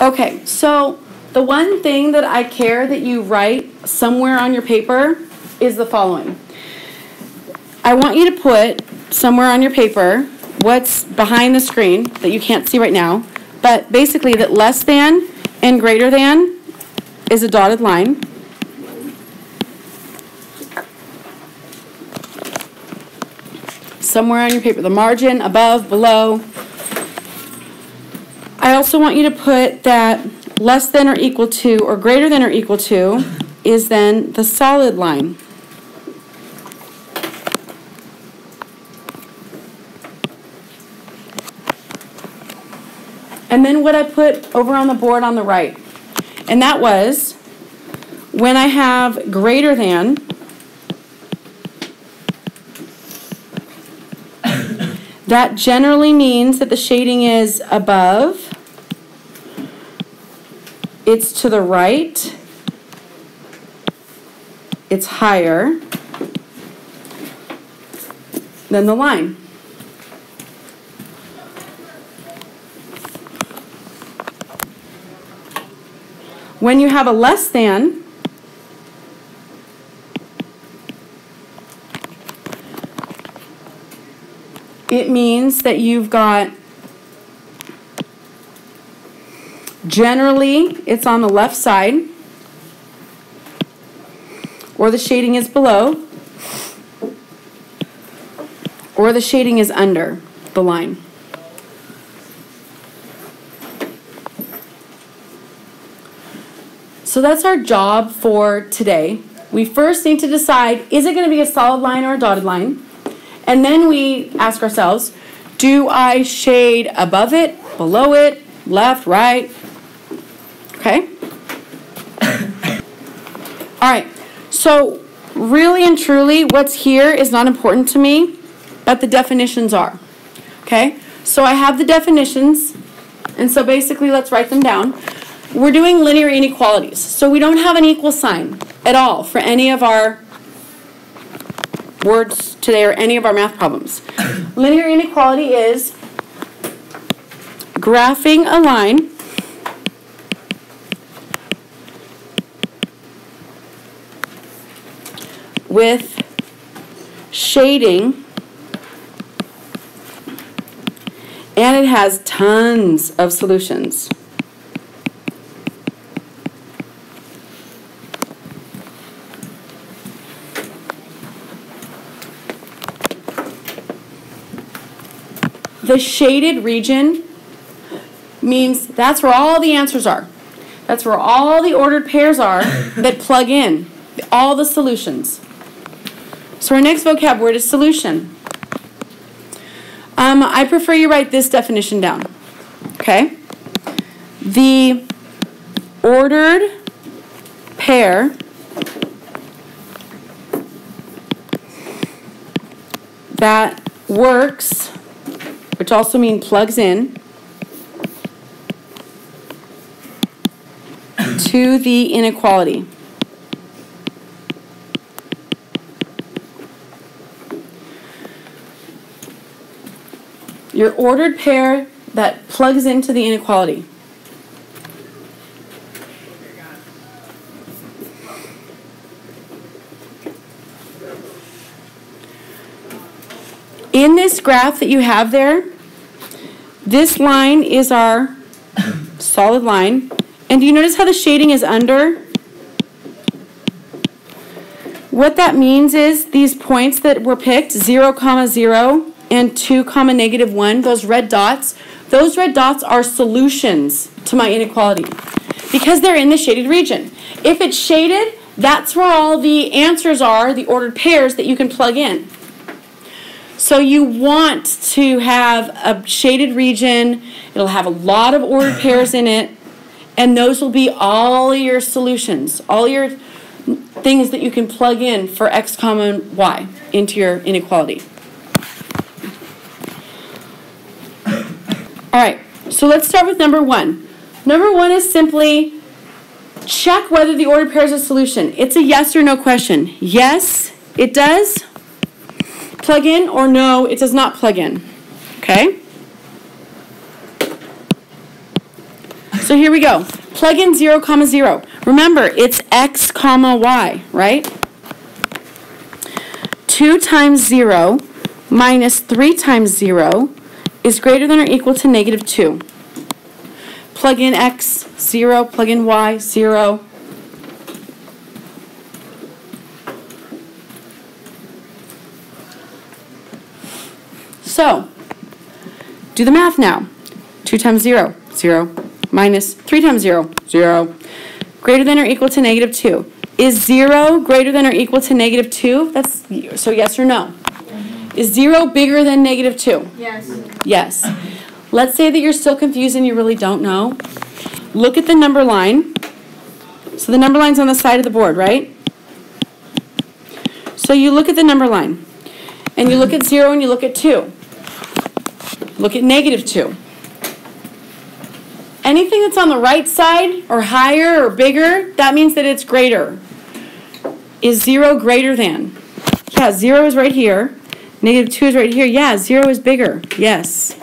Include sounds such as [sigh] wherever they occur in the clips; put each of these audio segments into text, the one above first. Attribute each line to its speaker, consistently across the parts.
Speaker 1: Okay, so the one thing that I care that you write somewhere on your paper is the following. I want you to put somewhere on your paper what's behind the screen that you can't see right now, but basically that less than and greater than is a dotted line. Somewhere on your paper, the margin, above, below. I also want you to put that less than or equal to or greater than or equal to is then the solid line. And then what I put over on the board on the right. And that was when I have greater than, that generally means that the shading is above, it's to the right, it's higher than the line. When you have a less than, it means that you've got generally it's on the left side or the shading is below or the shading is under the line. So that's our job for today. We first need to decide, is it going to be a solid line or a dotted line? And then we ask ourselves, do I shade above it, below it, left, right? Okay? All right. So really and truly, what's here is not important to me, but the definitions are. Okay? So I have the definitions, and so basically let's write them down. We're doing linear inequalities, so we don't have an equal sign at all for any of our words today or any of our math problems. linear inequality is graphing a line with shading and it has tons of solutions. The shaded region means that's where all the answers are. That's where all the ordered pairs are [coughs] that plug in, all the solutions. So our next vocab word is solution. Um, I prefer you write this definition down. Okay? The ordered pair that works which also means plugs in, to the inequality. Your ordered pair that plugs into the inequality. In this graph that you have there, this line is our solid line. And do you notice how the shading is under? What that means is these points that were picked, 0, comma 0 and 2, comma negative 1, those red dots, those red dots are solutions to my inequality because they're in the shaded region. If it's shaded, that's where all the answers are, the ordered pairs that you can plug in. So you want to have a shaded region. It'll have a lot of ordered [laughs] pairs in it. And those will be all your solutions, all your things that you can plug in for x comma y into your inequality. All right, so let's start with number one. Number one is simply check whether the ordered pair is a solution. It's a yes or no question. Yes, it does plug in or no, it does not plug in. Okay? So here we go. Plug in 0, comma 0. Remember, it's x comma y, right? 2 times 0 minus 3 times 0 is greater than or equal to negative 2. Plug in x, 0. Plug in y, 0. So, do the math now. 2 times 0, 0. Minus 3 times 0, 0. Greater than or equal to negative 2. Is 0 greater than or equal to negative 2? That's so yes or no. Is 0 bigger than negative 2?
Speaker 2: Yes.
Speaker 1: Yes. Let's say that you're still confused and you really don't know. Look at the number line. So the number line's on the side of the board, right? So you look at the number line. And you look at 0 and you look at 2. Look at negative 2. Anything that's on the right side or higher or bigger, that means that it's greater. Is 0 greater than? Yeah, 0 is right here. Negative 2 is right here. Yeah, 0 is bigger. Yes.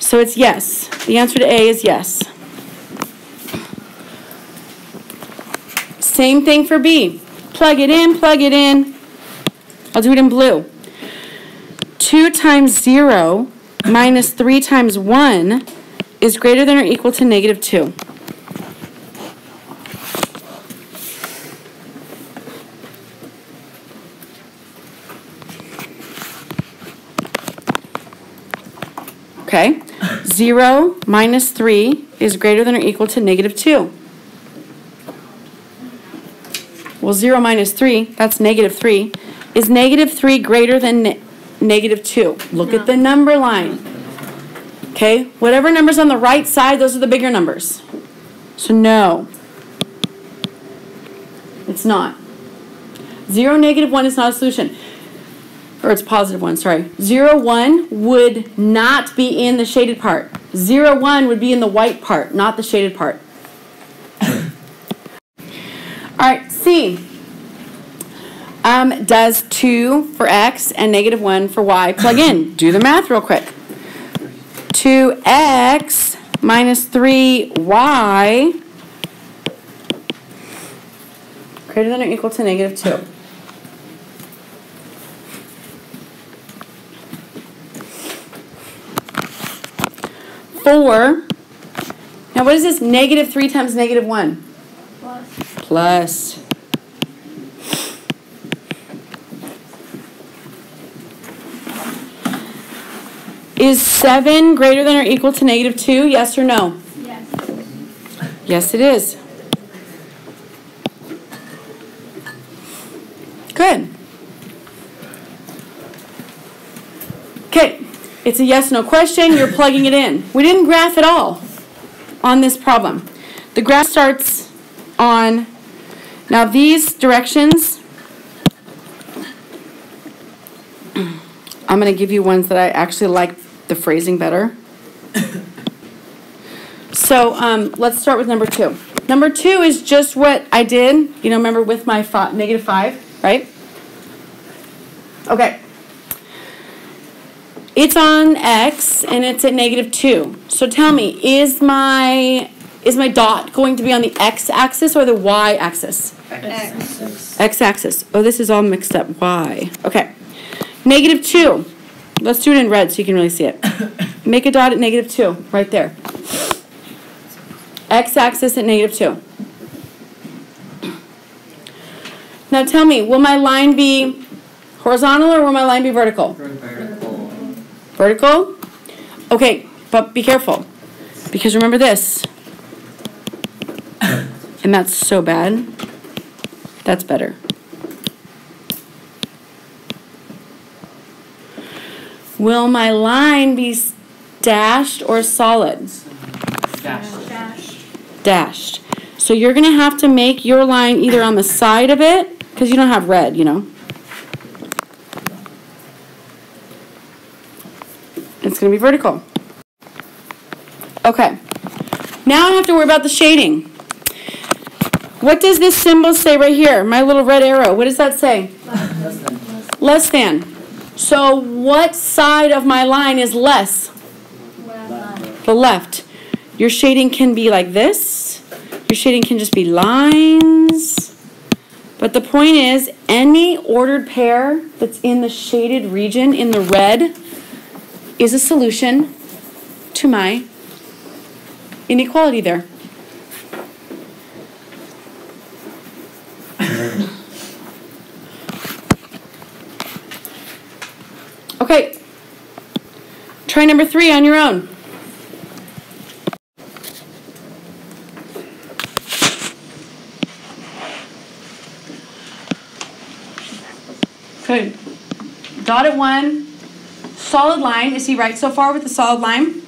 Speaker 1: So it's yes. The answer to A is yes. Same thing for B. Plug it in, plug it in. I'll do it in blue. 2 times 0 minus 3 times 1 is greater than or equal to negative 2. Okay, 0 minus 3 is greater than or equal to negative 2. Well, 0 minus 3, that's negative 3. Is negative 3 greater than ne negative 2? Look at the number line. Okay, whatever number's on the right side, those are the bigger numbers. So no. It's not. 0, negative 1 is not a solution. Or it's positive 1, sorry. 0, 1 would not be in the shaded part. 0, 1 would be in the white part, not the shaded part. All right, C. Um, does 2 for x and negative 1 for y plug in? [clears throat] Do the math real quick. 2x minus 3y greater than or equal to negative 2. Four. Now what is this? Negative 3 times negative 1.
Speaker 2: Plus.
Speaker 1: Plus. Is 7 greater than or equal to negative 2? Yes or no?
Speaker 2: Yes.
Speaker 1: Yes, it is. Good. Okay, it's a yes no question. You're plugging it in. We didn't graph at all on this problem. The graph starts on, now these directions, I'm going to give you ones that I actually like the phrasing better. So um, let's start with number two. Number two is just what I did, you know, remember with my negative five, right? Okay. It's on x and it's at negative two. So tell me, is my is my dot going to be on the x-axis or the y-axis?
Speaker 2: X.
Speaker 1: X-axis. Oh, this is all mixed up. Y. Okay. Negative two. Let's do it in red so you can really see it. [coughs] Make a dot at negative two, right there. X-axis at negative two. Now tell me, will my line be horizontal or will my line be vertical?
Speaker 3: Vertical.
Speaker 1: Vertical? Okay, but be careful. Because remember this. And that's so bad. That's better. Will my line be dashed or solid?
Speaker 3: Dashed.
Speaker 2: Dash.
Speaker 1: Dashed. So you're going to have to make your line either on the side of it, because you don't have red, you know. Going to be vertical. Okay. Now I have to worry about the shading. What does this symbol say right here? My little red arrow. What does that say?
Speaker 3: Less than.
Speaker 1: Less than. So what side of my line is less?
Speaker 2: Left.
Speaker 1: The left. Your shading can be like this. Your shading can just be lines. But the point is, any ordered pair that's in the shaded region in the red is a solution to my inequality there. [laughs] Okay. Try number three on your own. Okay. Dotted one. Solid line. Is he right so far with the solid line?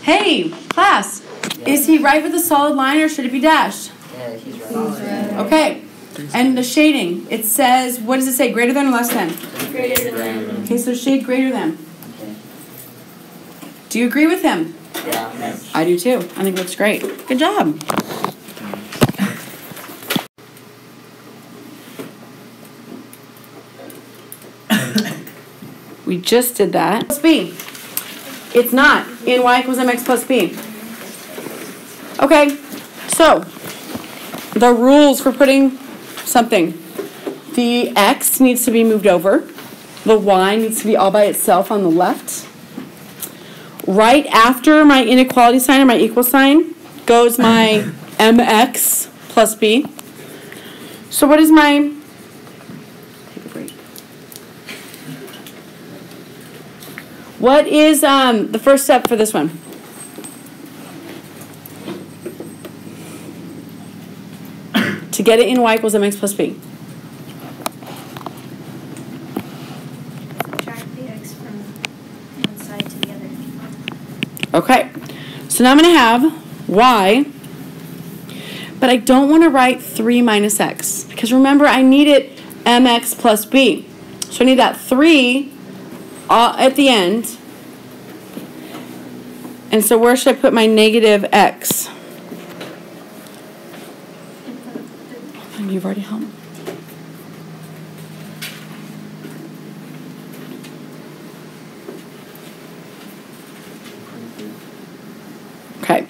Speaker 1: Hey, class. Is he right with the solid line or should it be dashed?
Speaker 3: Yeah, he's right.
Speaker 1: Okay. And the shading, it says, what does it say? Greater than or less than?
Speaker 3: Greater than.
Speaker 1: Okay, so shade greater than.
Speaker 3: Okay.
Speaker 1: Do you agree with him?
Speaker 3: Yeah.
Speaker 1: I do too. I think it looks great. Good job. We just did that. Plus b. It's not. In y equals mx plus b. Okay, so the rules for putting something. The x needs to be moved over. The y needs to be all by itself on the left. Right after my inequality sign or my equal sign goes my mx plus b. So what is my, take a break. What is um, the first step for this one? To get it in y equals mx plus b.
Speaker 2: Subtract the x from one side to the other.
Speaker 1: Okay, so now I'm gonna have y, but I don't wanna write three minus x, because remember, I need it mx plus b. So I need that three uh, at the end. And so where should I put my negative x? You've already helped. Okay.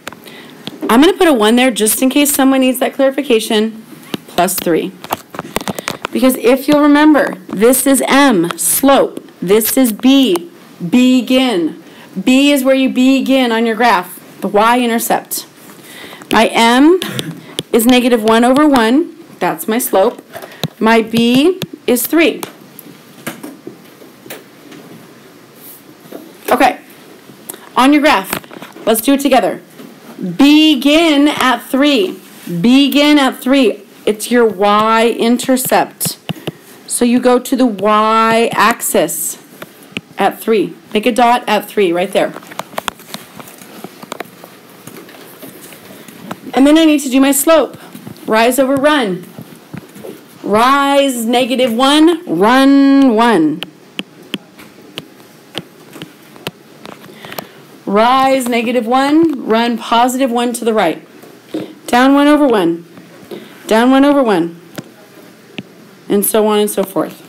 Speaker 1: I'm going to put a 1 there just in case someone needs that clarification, plus 3. Because if you'll remember, this is M, slope. This is B, begin. B is where you begin on your graph, the y-intercept. My M is negative 1 over 1. That's my slope. My B is 3. Okay. On your graph, let's do it together. Begin at 3. Begin at 3. It's your y-intercept. So you go to the y-axis at 3. Make a dot at 3 right there. And then I need to do my slope. Rise over run. Rise negative 1, run 1. Rise negative 1, run positive 1 to the right. Down 1 over 1. Down 1 over 1. And so on and so forth.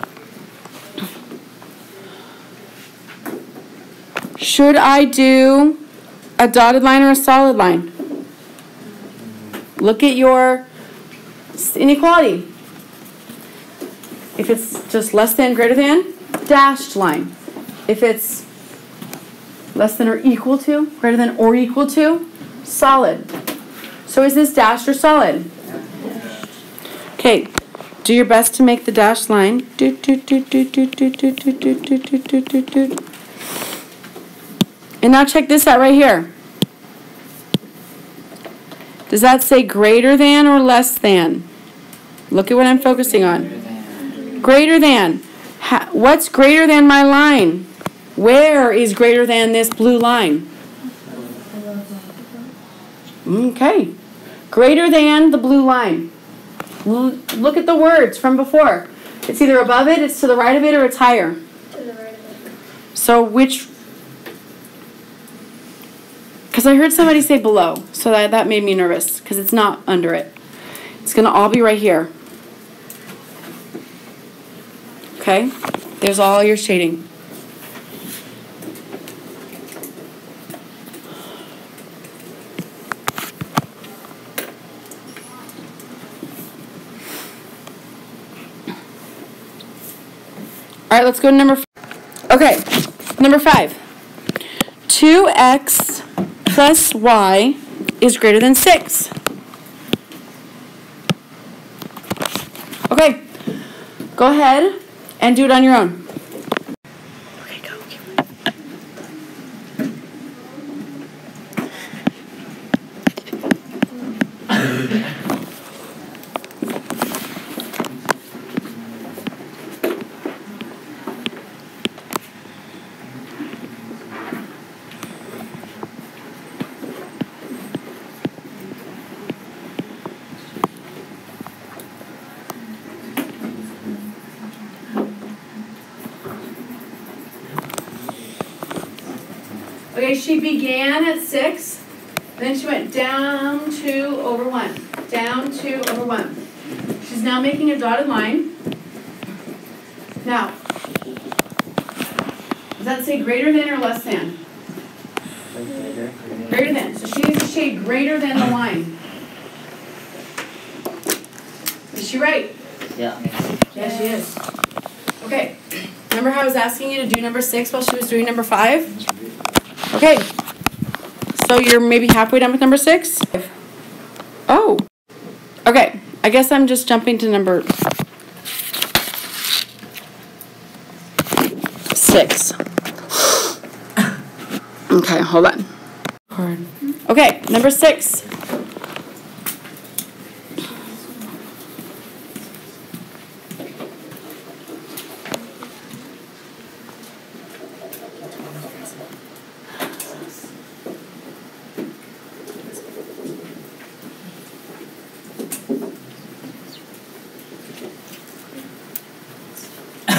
Speaker 1: Should I do a dotted line or a solid line? Look at your inequality. If it's just less than, greater than, dashed line. If it's less than or equal to, greater than or equal to, solid. So is this dashed or solid? Okay, do your best to make the dashed line. And now check this out right here. Does that say greater than or less than? Look at what I'm focusing on. Greater than. What's greater than my line? Where is greater than this blue line? Okay. Greater than the blue line. Look at the words from before. It's either above it, it's to the right of it, or it's higher.
Speaker 2: To the right of it.
Speaker 1: So which? Because I heard somebody say below, so that, that made me nervous, because it's not under it. It's gonna all be right here. Okay? There's all your shading. Right, let's go to number. Okay, number five. Two x plus y is greater than six. Okay, go ahead and do it on your own. Okay, she began at six, then she went down two over one, down two over one. She's now making a dotted line. Now, does that say greater than or less than? Greater than. So she needs to shade greater than the line. Is she right?
Speaker 3: Yeah.
Speaker 1: Yes, she is. Okay. Remember how I was asking you to do number six while she was doing number five? Okay. So you're maybe halfway done with number six? Oh. Okay. I guess I'm just jumping to number six. [gasps] Okay, hold on. Okay, number six.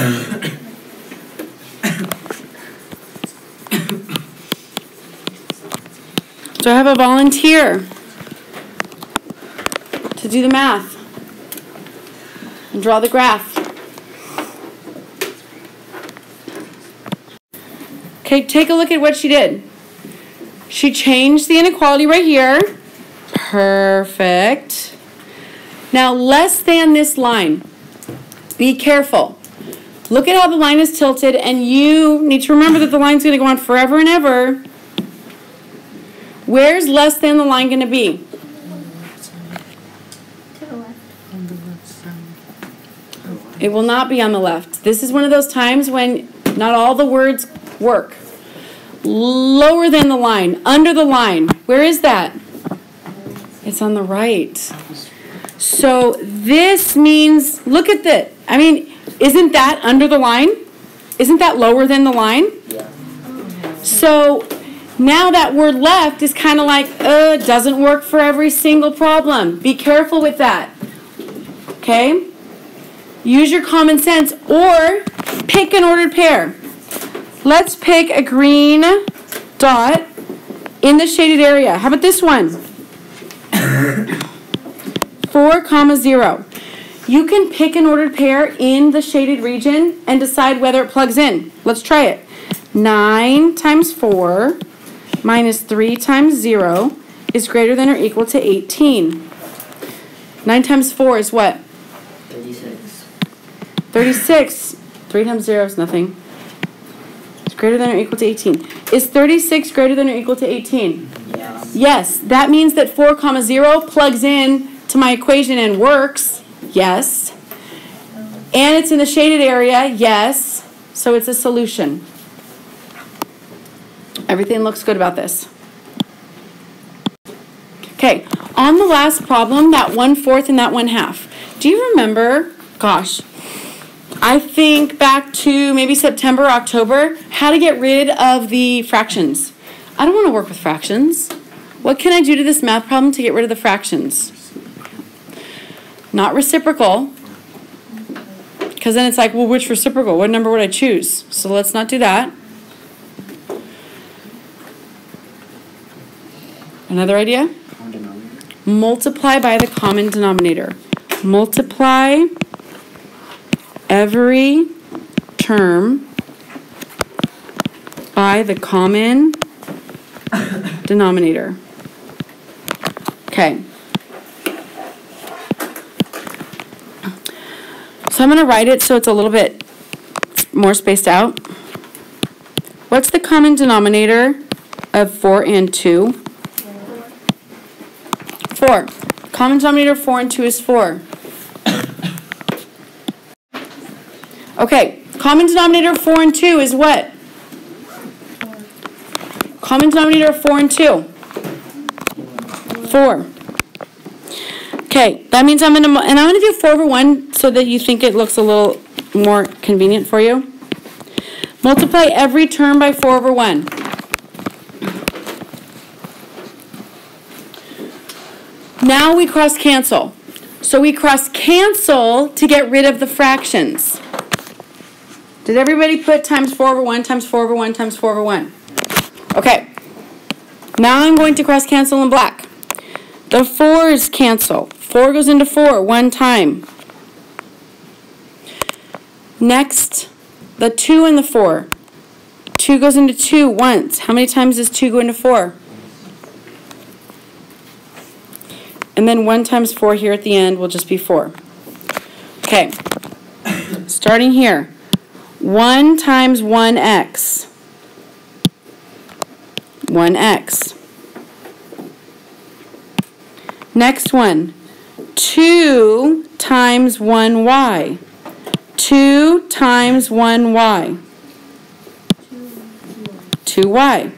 Speaker 1: [coughs] Do I have a volunteer to do the math and draw the graph? Okay, take a look at what she did. She changed the inequality right here. Perfect. Now, less than this line. Be careful. Look at how the line is tilted, and you need to remember that the line's going to go on forever and ever. Where's less than the line going to be? It will not be on the left. This is one of those times when not all the words work. Lower than the line, under the line. Where is that? It's on the right. So this means, look at that. I mean, isn't that under the line? Isn't that lower than the line?
Speaker 3: Yeah.
Speaker 1: So now that word left is kind of like, uh, doesn't work for every single problem. Be careful with that. Okay? Use your common sense or pick an ordered pair. Let's pick a green dot in the shaded area. How about this one? [coughs] 4 comma 0. You can pick an ordered pair in the shaded region and decide whether it plugs in. Let's try it. 9 times 4 minus 3 times 0 is greater than or equal to 18. 9 times 4 is what?
Speaker 3: Thirty-six.
Speaker 1: 36. 3 times 0 is nothing. It's greater than or equal to 18. Is 36 greater than or equal to 18?
Speaker 3: Yeah.
Speaker 1: Yes, that means that 4 comma 0 plugs in to my equation and works. Yes. And it's in the shaded area. Yes. So it's a solution. Everything looks good about this. Okay, on the last problem, that one fourth and that one half. Do you remember? Gosh, I think back to maybe September, October, how to get rid of the fractions. I don't want to work with fractions. What can I do to this math problem to get rid of the fractions? Not reciprocal. Because then it's like, well, which reciprocal? What number would I choose? So let's not do that. Another idea? Multiply by the common denominator. Multiply every term by the common denominator. Okay. So I'm going to write it so it's a little bit more spaced out. What's the common denominator of four and two? Four. Common denominator of four and two is four. Okay, common denominator of four and two is what? Common denominator of four and two? Four. Okay, that means I'm gonna, and I'm gonna do four over one so that you think it looks a little more convenient for you. Multiply every term by four over one. Now we cross cancel. So we cross cancel to get rid of the fractions. Did everybody put times four over one, times four over one, times four over one? Okay. Now I'm going to cross cancel in black. The fours cancel. Four goes into four one time. Next, the two and the four. Two goes into two once. How many times does two go into four? And then one times four here at the end will just be four. Okay, starting here. One times one x. One x. Next one. Two times one y. Two times one y. Two y.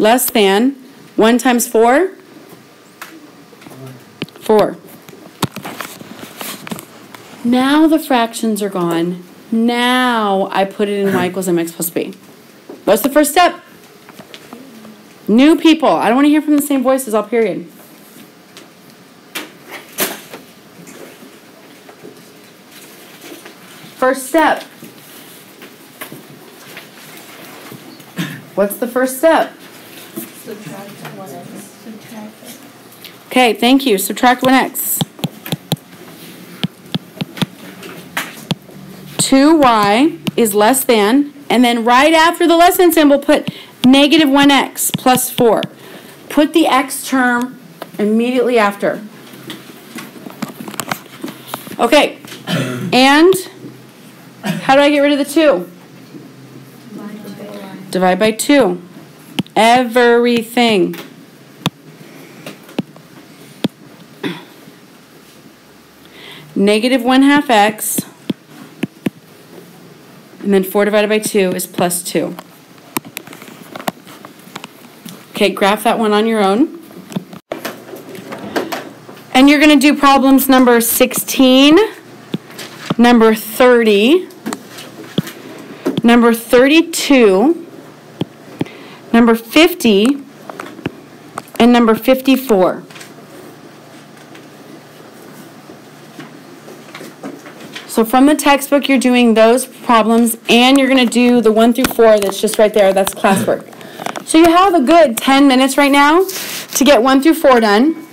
Speaker 1: Less than. One times four? Four. Now the fractions are gone. Now I put it in y equals mx plus b. What's the first step? New people. I don't want to hear from the same voices all period. First step. What's the first step? Okay, thank you. Subtract 1x. 2y is less than, and then right after the less than symbol, put negative 1x plus 4. Put the x term immediately after. Okay, and how do I get rid of the 2? Divide by 2. Everything. Negative 1 half x. And then 4 divided by 2 is plus 2. Okay, graph that one on your own. And you're going to do problems number 16, number 30, number 32, number 50, and number 54. So from the textbook, you're doing those problems, and you're gonna do the one through four that's just right there, that's classwork. So you have a good ten minutes right now to get one through four done.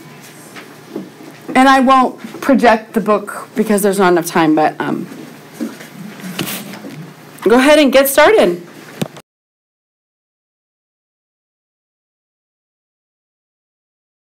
Speaker 1: And I won't project the book because there's not enough time, but, um, go ahead and get started.